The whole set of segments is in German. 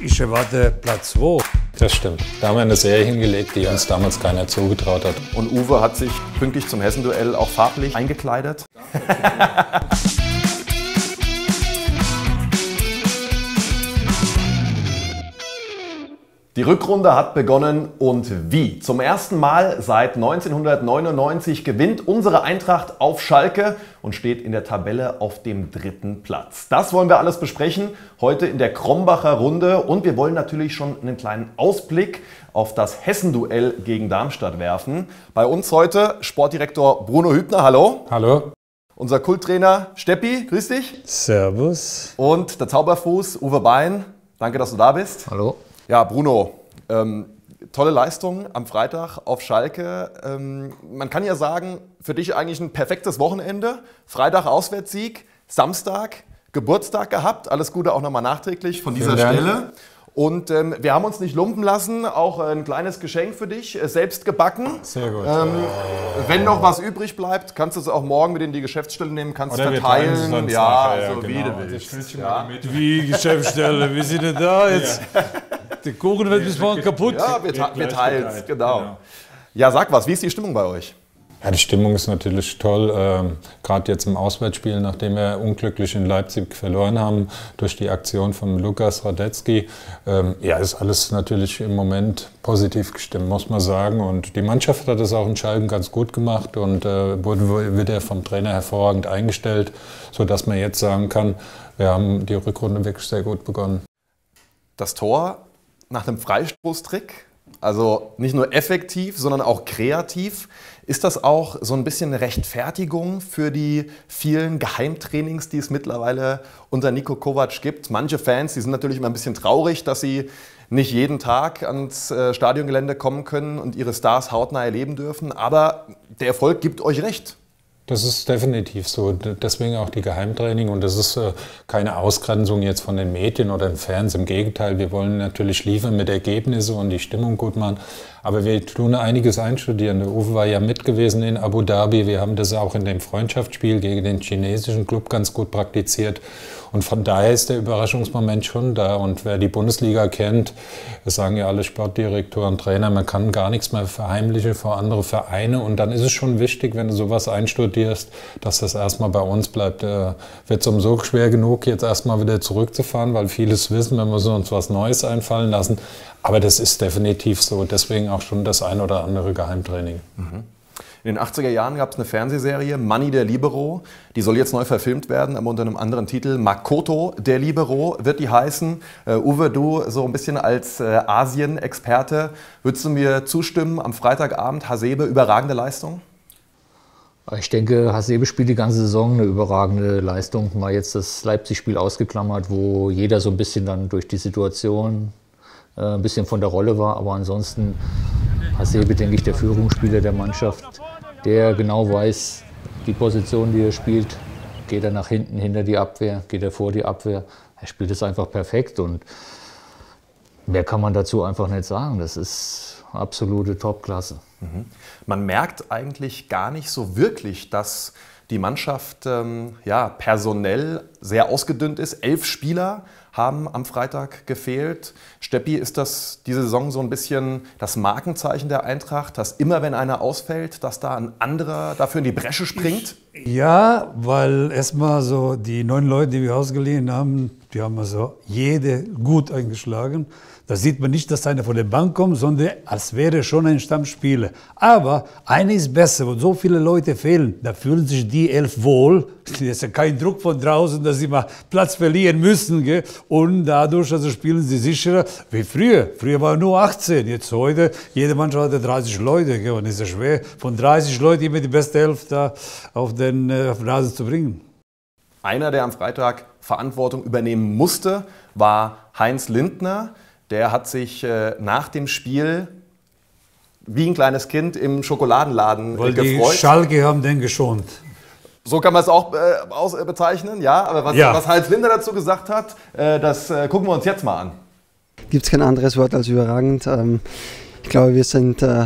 Ich erwarte Platz 2. Das stimmt. Da haben wir eine Serie hingelegt, die uns damals keiner zugetraut hat. Und Uwe hat sich pünktlich zum Hessenduell auch farblich eingekleidet. Die Rückrunde hat begonnen und wie? Zum ersten Mal seit 1999 gewinnt unsere Eintracht auf Schalke und steht in der Tabelle auf dem dritten Platz. Das wollen wir alles besprechen heute in der Krombacher Runde und wir wollen natürlich schon einen kleinen Ausblick auf das Hessenduell gegen Darmstadt werfen. Bei uns heute Sportdirektor Bruno Hübner, hallo. Hallo. Unser Kulttrainer Steppi, grüß dich. Servus. Und der Zauberfuß Uwe Bein, danke, dass du da bist. Hallo. Ja, Bruno, ähm, tolle Leistung am Freitag auf Schalke. Ähm, man kann ja sagen, für dich eigentlich ein perfektes Wochenende. Freitag Auswärtssieg, Samstag Geburtstag gehabt. Alles Gute auch nochmal nachträglich von dieser Stelle. Und ähm, wir haben uns nicht lumpen lassen, auch ein kleines Geschenk für dich, äh, selbst gebacken. Sehr gut. Ähm, wenn noch was übrig bleibt, kannst du es auch morgen mit in die Geschäftsstelle nehmen, kannst es Oder verteilen. ja, nachher, ja, so wie genau. du Also willst. Ja. mit. Wie Geschäftsstelle, wir sind denn da jetzt? Der Kuchen wird bis morgen kaputt. Ja, wir, ta wir teilen es, genau. genau. Ja, sag was, wie ist die Stimmung bei euch? Ja, die Stimmung ist natürlich toll. Ähm, Gerade jetzt im Auswärtsspiel, nachdem wir unglücklich in Leipzig verloren haben durch die Aktion von Lukas Radetzky. Ähm, ja, ist alles natürlich im Moment positiv gestimmt, muss man sagen. Und die Mannschaft hat es auch in Schalken ganz gut gemacht und äh, wurde wieder vom Trainer hervorragend eingestellt, sodass man jetzt sagen kann, wir haben die Rückrunde wirklich sehr gut begonnen. Das Tor nach einem Freistoßtrick, also nicht nur effektiv, sondern auch kreativ. Ist das auch so ein bisschen eine Rechtfertigung für die vielen Geheimtrainings, die es mittlerweile unter Nico Kovac gibt? Manche Fans, die sind natürlich immer ein bisschen traurig, dass sie nicht jeden Tag ans äh, Stadiongelände kommen können und ihre Stars hautnah erleben dürfen. Aber der Erfolg gibt euch recht. Das ist definitiv so. Deswegen auch die Geheimtraining. Und das ist äh, keine Ausgrenzung jetzt von den Medien oder den Fans. Im Gegenteil, wir wollen natürlich liefern mit Ergebnisse und die Stimmung gut machen. Aber wir tun einiges einstudieren. Der Uwe war ja mit gewesen in Abu Dhabi. Wir haben das auch in dem Freundschaftsspiel gegen den chinesischen Club ganz gut praktiziert. Und von daher ist der Überraschungsmoment schon da. Und wer die Bundesliga kennt, das sagen ja alle Sportdirektoren, Trainer, man kann gar nichts mehr verheimlichen vor andere Vereine. Und dann ist es schon wichtig, wenn du sowas einstudierst, dass das erstmal bei uns bleibt. Äh, Wird es umso schwer genug, jetzt erstmal wieder zurückzufahren, weil vieles wissen, wir müssen uns was Neues einfallen lassen. Aber das ist definitiv so. Deswegen auch schon das ein oder andere Geheimtraining. In den 80er Jahren gab es eine Fernsehserie, Money der Libero. Die soll jetzt neu verfilmt werden, aber unter einem anderen Titel. Makoto der Libero wird die heißen. Äh, Uwe, du so ein bisschen als äh, Asien-Experte, würdest du mir zustimmen, am Freitagabend Hasebe, überragende Leistung? Ich denke, Hasebe spielt die ganze Saison eine überragende Leistung. Mal jetzt das Leipzig-Spiel ausgeklammert, wo jeder so ein bisschen dann durch die Situation äh, ein bisschen von der Rolle war. Aber ansonsten Hasebe, denke ich, der Führungsspieler der Mannschaft, der genau weiß, die Position, die er spielt, geht er nach hinten, hinter die Abwehr, geht er vor die Abwehr. Er spielt es einfach perfekt und mehr kann man dazu einfach nicht sagen. Das ist absolute Topklasse. Man merkt eigentlich gar nicht so wirklich, dass die Mannschaft ähm, ja, personell sehr ausgedünnt ist. Elf Spieler haben am Freitag gefehlt. Steppi, ist das diese Saison so ein bisschen das Markenzeichen der Eintracht, dass immer, wenn einer ausfällt, dass da ein anderer dafür in die Bresche springt? Ja, weil erstmal so die neun Leute, die wir ausgeliehen haben, die haben also jede gut eingeschlagen. Da sieht man nicht, dass einer von der Bank kommt, sondern als wäre schon ein Stammspieler. Aber eine ist besser, wo so viele Leute fehlen, da fühlen sich die elf wohl. Es ist ja kein Druck von draußen, dass sie mal Platz verlieren müssen. Gell? Und dadurch also spielen sie sicherer wie früher. Früher waren nur 18, jetzt heute, jede Mannschaft hatte 30 Leute. Gell? Und es ist ja schwer, von 30 Leuten immer die beste Elf da auf den, äh, auf den Rasen zu bringen. Einer, der am Freitag Verantwortung übernehmen musste, war Heinz Lindner. Der hat sich äh, nach dem Spiel wie ein kleines Kind im Schokoladenladen äh, Weil die gefreut. Schalke haben den geschont. So kann man es auch äh, aus, äh, bezeichnen, ja. Aber was, Ja. was Heinz Lindner dazu gesagt hat, äh, das äh, gucken wir uns jetzt mal an. gibt es kein anderes Wort als überragend. Ähm, Ich glaube, wir sind, äh,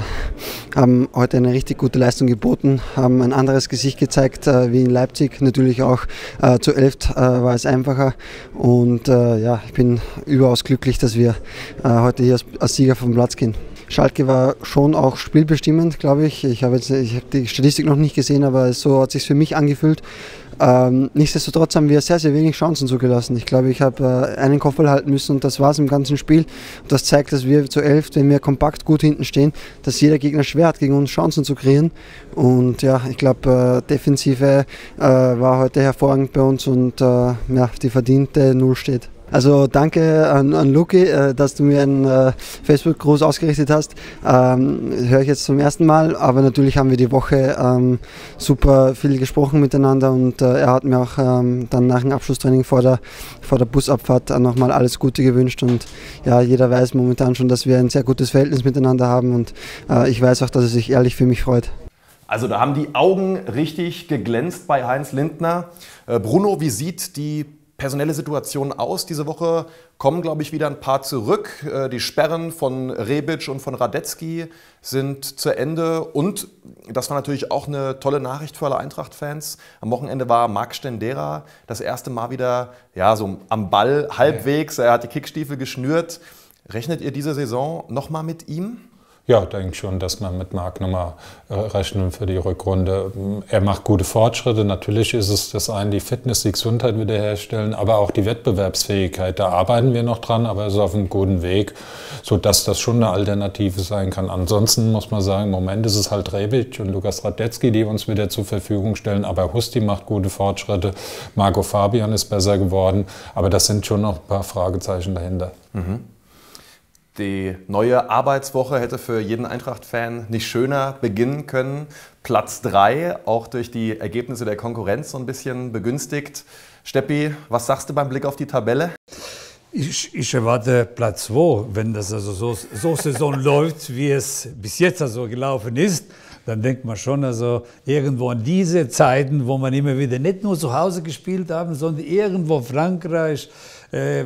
haben heute eine richtig gute Leistung geboten, haben ein anderes Gesicht gezeigt äh, wie in Leipzig. Natürlich auch äh, zu elf äh, war es einfacher. Und äh, ja, ich bin überaus glücklich, dass wir äh, heute hier als, als Sieger vom Platz gehen. Schalke war schon auch spielbestimmend, glaube ich. Ich habe hab die Statistik noch nicht gesehen, aber so hat es sich für mich angefühlt. Ähm, nichtsdestotrotz haben wir sehr, sehr wenig Chancen zugelassen. Ich glaube, ich habe äh, einen Kopfball halten müssen und das war es im ganzen Spiel. Und das zeigt, dass wir zu elf, wenn wir kompakt gut hinten stehen, dass jeder Gegner schwer hat, gegen uns Chancen zu kreieren. Und ja, ich glaube, äh, Defensive äh, war heute hervorragend bei uns und äh, ja, die verdiente Null steht. Also danke an, an Luki, äh, dass du mir einen äh, Facebook-Gruß ausgerichtet hast. Ähm, Höre ich jetzt zum ersten Mal, aber natürlich haben wir die Woche ähm, super viel gesprochen miteinander und äh, er hat mir auch ähm, dann nach dem Abschlusstraining vor der, vor der Busabfahrt nochmal alles Gute gewünscht und ja, jeder weiß momentan schon, dass wir ein sehr gutes Verhältnis miteinander haben und äh, ich weiß auch, dass er sich ehrlich für mich freut. Also da haben die Augen richtig geglänzt bei Heinz Lindner. Äh, Bruno, wie sieht die personelle Situation aus. Diese Woche kommen, glaube ich, wieder ein paar zurück. Äh, die Sperren von Rebic und von Radetzky sind zu Ende. Und das war natürlich auch eine tolle Nachricht für alle Eintracht-Fans. Am Wochenende war Marc Stendera das erste Mal wieder ja, so am Ball halbwegs. Er hat die Kickstiefel geschnürt. Rechnet ihr diese Saison nochmal mit ihm? Ja, denke schon, dass man mit Marc nochmal äh, rechnen für die Rückrunde. Er macht gute Fortschritte. Natürlich ist es das eine, die Fitness, die Gesundheit wiederherstellen, aber auch die Wettbewerbsfähigkeit. Da arbeiten wir noch dran, aber er ist auf einem guten Weg, sodass das schon eine Alternative sein kann. Ansonsten muss man sagen, im Moment ist es halt Rebic und Lukas Radetzky, die uns wieder zur Verfügung stellen. Aber Husti macht gute Fortschritte. Marco Fabian ist besser geworden. Aber das sind schon noch ein paar Fragezeichen dahinter. Mhm. Die neue Arbeitswoche hätte für jeden Eintracht-Fan nicht schöner beginnen können. Platz 3, auch durch die Ergebnisse der Konkurrenz so ein bisschen begünstigt. Steppi, was sagst du beim Blick auf die Tabelle? Ich, ich erwarte Platz 2, wenn das also so, so Saison läuft, wie es bis jetzt also gelaufen ist. Dann denkt man schon, also irgendwo an diese Zeiten, wo man immer wieder nicht nur zu Hause gespielt haben, sondern irgendwo Frankreich, äh,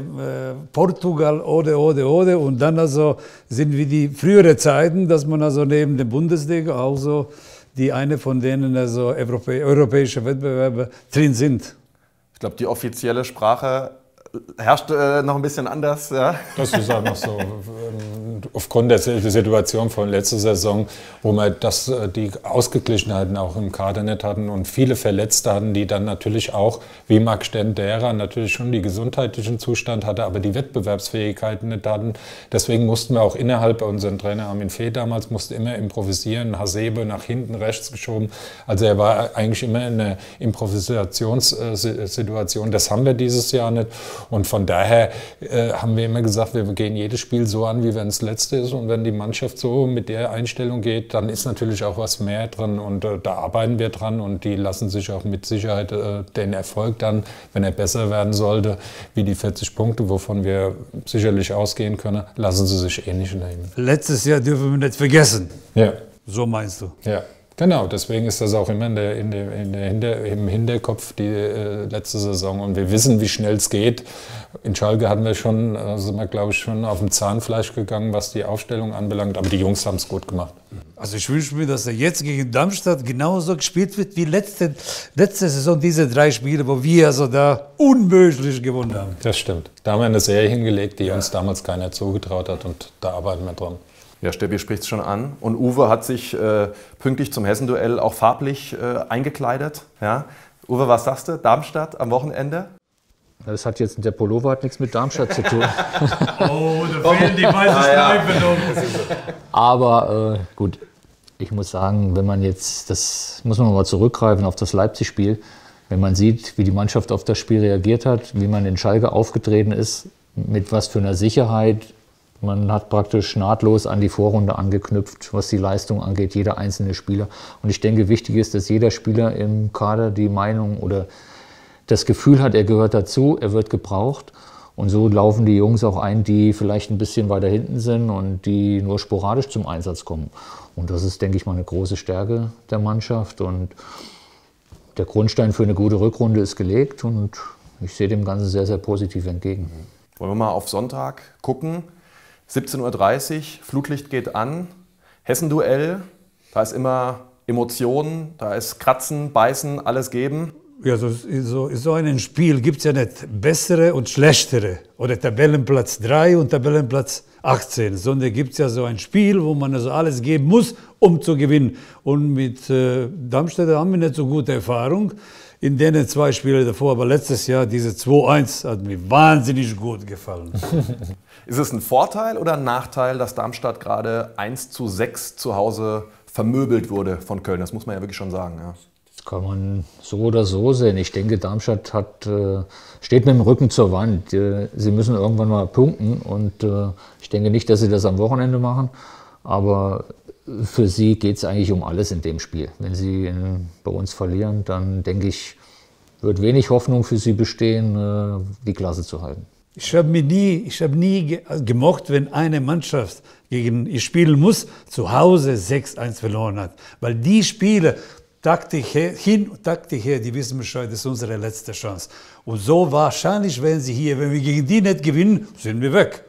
Portugal oder, oder, oder. Und dann also sind wie die frühere Zeiten, dass man also neben der Bundesliga auch so die eine von denen also Europä europäische Wettbewerbe drin sind. Ich glaube, die offizielle Sprache herrscht äh, noch ein bisschen anders. Ja? Das ist auch noch so. Aufgrund der Situation von letzter Saison, wo wir das, äh, die Ausgeglichenheiten auch im Kader nicht hatten und viele Verletzte hatten, die dann natürlich auch, wie Marc Stendera, natürlich schon die gesundheitlichen Zustand hatte, aber die Wettbewerbsfähigkeiten nicht hatten. Deswegen mussten wir auch innerhalb bei unserem Trainer Armin Fee damals musste immer improvisieren, Hasebe nach hinten rechts geschoben. Also er war eigentlich immer in einer Improvisationssituation. Das haben wir dieses Jahr nicht. Und von daher äh, haben wir immer gesagt, wir gehen jedes Spiel so an, wie wenn es letzte ist. Und wenn die Mannschaft so mit der Einstellung geht, dann ist natürlich auch was mehr drin. Und äh, da arbeiten wir dran und die lassen sich auch mit Sicherheit äh, den Erfolg dann, wenn er besser werden sollte, wie die 40 Punkte, wovon wir sicherlich ausgehen können, lassen sie sich eh nicht nehmen. Letztes Jahr dürfen wir nicht vergessen. Ja. So meinst du? Ja. Genau, deswegen ist das auch immer in der, in der, in der Hinter, im Hinterkopf die äh, letzte Saison. Und wir wissen, wie schnell es geht. In Schalke hatten wir schon, äh, sind wir, glaube ich, schon auf dem Zahnfleisch gegangen, was die Aufstellung anbelangt. Aber die Jungs haben es gut gemacht. Also ich wünsche mir, dass er jetzt gegen Darmstadt genauso gespielt wird wie letzte, letzte Saison, diese drei Spiele, wo wir also da unmöglich gewonnen haben. Das stimmt. Da haben wir eine Serie hingelegt, die ja. uns damals keiner zugetraut hat. Und da arbeiten wir dran. Ja, Steffi spricht es schon an. Und Uwe hat sich äh, pünktlich zum Hessenduell auch farblich äh, eingekleidet. Ja. Uwe, was sagst du? Darmstadt am Wochenende? Das hat jetzt, der Pullover hat nichts mit Darmstadt zu tun. oh, da fehlen die weißen Streifen. Aber äh, gut, ich muss sagen, wenn man jetzt, das muss man mal zurückgreifen auf das Leipzig-Spiel, wenn man sieht, wie die Mannschaft auf das Spiel reagiert hat, wie man in Schalke aufgetreten ist, mit was für einer Sicherheit, man hat praktisch nahtlos an die Vorrunde angeknüpft, was die Leistung angeht, jeder einzelne Spieler. Und ich denke, wichtig ist, dass jeder Spieler im Kader die Meinung oder das Gefühl hat, er gehört dazu, er wird gebraucht. Und so laufen die Jungs auch ein, die vielleicht ein bisschen weiter hinten sind und die nur sporadisch zum Einsatz kommen. Und das ist, denke ich mal, eine große Stärke der Mannschaft. Und der Grundstein für eine gute Rückrunde ist gelegt und ich sehe dem Ganzen sehr, sehr positiv entgegen. Wollen wir mal auf Sonntag gucken? 17.30 Uhr, Flutlicht geht an, Hessenduell, da ist immer Emotionen, da ist Kratzen, Beißen, alles geben. Ja, so, so, so ein Spiel gibt es ja nicht. Bessere und schlechtere. Oder Tabellenplatz 3 und Tabellenplatz 18, sondern gibt es ja so ein Spiel, wo man also alles geben muss, um zu gewinnen. Und mit äh, Darmstadt haben wir nicht so gute Erfahrung in denen zwei Spiele davor, aber letztes Jahr diese 2-1 hat mir wahnsinnig gut gefallen. Ist es ein Vorteil oder ein Nachteil, dass Darmstadt gerade 1 zu 6 zu Hause vermöbelt wurde von Köln? Das muss man ja wirklich schon sagen. Ja. Das kann man so oder so sehen. Ich denke, Darmstadt hat, äh, steht mit dem Rücken zur Wand. Äh, sie müssen irgendwann mal punkten und äh, ich denke nicht, dass sie das am Wochenende machen. Aber für sie geht es eigentlich um alles in dem Spiel. Wenn sie in, bei uns verlieren, dann denke ich, wird wenig Hoffnung für sie bestehen, äh, die Klasse zu halten. Ich habe nie, ich hab nie gemocht, wenn eine Mannschaft gegen ich spielen muss, zu Hause 6-1 verloren hat. Weil die Spiele, Taktik her, hin und Taktik her, die wissen Bescheid, das ist unsere letzte Chance. Und so wahrscheinlich werden sie hier, wenn wir gegen die nicht gewinnen, sind wir weg.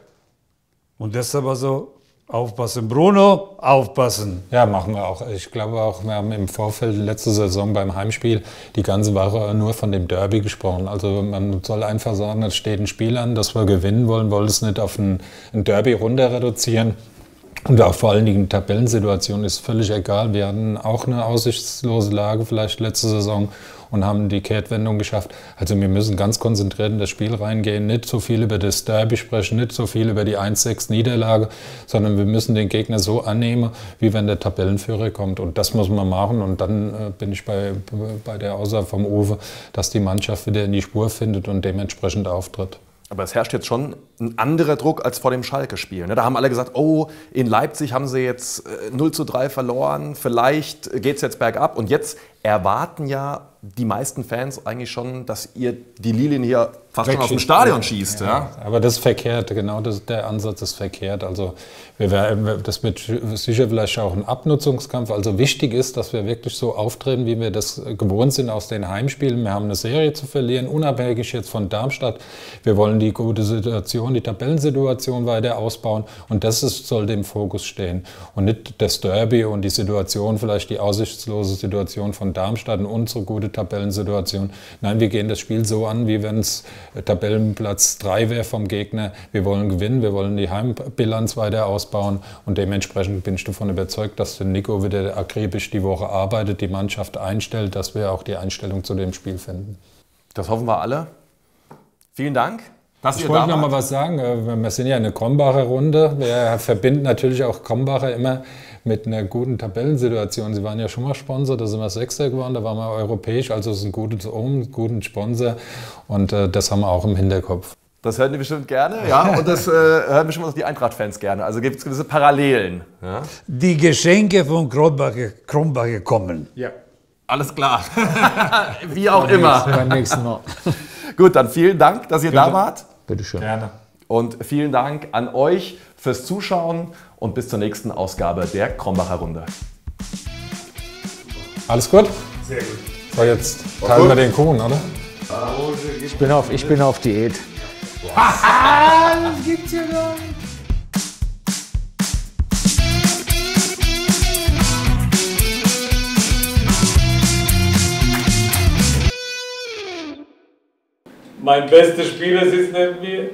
Und deshalb also Aufpassen, Bruno, aufpassen. Ja, machen wir auch. Ich glaube auch, wir haben im Vorfeld letzte Saison beim Heimspiel die ganze Woche nur von dem Derby gesprochen. Also man soll einfach sagen, es steht ein Spiel an, das wir gewinnen wollen, wollen es nicht auf ein, ein Derby runter reduzieren. Und auch vor allen Dingen Tabellensituation ist völlig egal. Wir hatten auch eine aussichtslose Lage vielleicht letzte Saison und haben die Kehrtwendung geschafft. Also wir müssen ganz konzentriert in das Spiel reingehen, nicht so viel über das Derby sprechen, nicht so viel über die 1-6 Niederlage, sondern wir müssen den Gegner so annehmen, wie wenn der Tabellenführer kommt. Und das muss man machen. Und dann äh, bin ich bei, bei der Aussage vom Uwe, dass die Mannschaft wieder in die Spur findet und dementsprechend auftritt. Aber es herrscht jetzt schon ein anderer Druck als vor dem Schalke-Spiel. Ne? Da haben alle gesagt, oh, in Leipzig haben sie jetzt 0 äh, zu 3 verloren, vielleicht geht es jetzt bergab. Und jetzt erwarten ja die meisten Fans eigentlich schon, dass ihr die Lilien hier fast schon aus dem Stadion schießt. Ja. ja. Aber das ist verkehrt, genau das, der Ansatz ist verkehrt. Also wir werden, das wird sicher vielleicht auch ein Abnutzungskampf. Also wichtig ist, dass wir wirklich so auftreten, wie wir das gewohnt sind aus den Heimspielen. Wir haben eine Serie zu verlieren, unabhängig jetzt von Darmstadt. Wir wollen die gute Situation, die Tabellensituation weiter ausbauen und das ist, soll dem Fokus stehen. Und nicht das Derby und die Situation, vielleicht die aussichtslose Situation von Darmstadt und unsere gute Tabellensituation. Nein, wir gehen das Spiel so an, wie wenn es Tabellenplatz 3 wäre vom Gegner. Wir wollen gewinnen, wir wollen die Heimbilanz weiter ausbauen und dementsprechend bin ich davon überzeugt, dass der Nico wieder akribisch die Woche arbeitet, die Mannschaft einstellt, dass wir auch die Einstellung zu dem Spiel finden. Das hoffen wir alle. Vielen Dank. Dass ich wollte noch mal was sagen. Äh, wir sind ja eine Krombacher Runde. Wir verbinden natürlich auch Krombacher immer mit einer guten Tabellensituation. Sie waren ja schon mal Sponsor, da sind wir Sechster geworden, da waren wir europäisch, also es ist ein gutes ein guter Sponsor und äh, das haben wir auch im Hinterkopf. Das hören die bestimmt gerne, ja, und das äh, hören bestimmt auch die Eintracht-Fans gerne. Also gibt es gewisse Parallelen. Ja? Die Geschenke von Krombacher kommen. Ja. Alles klar. Wie auch immer. Beim nächsten Mal. Gut, dann vielen Dank, dass ihr Bitte. da wart. Bitte schön. Gerne. Und vielen Dank an euch fürs Zuschauen und bis zur nächsten Ausgabe der Krombacher Runde. Alles gut? Sehr gut. So, jetzt teilen wir den Kuchen, oder? Ich bin auf, ich bin auf Diät. das gibt's ja gar nicht. Mein bester Spieler sitzt neben mir.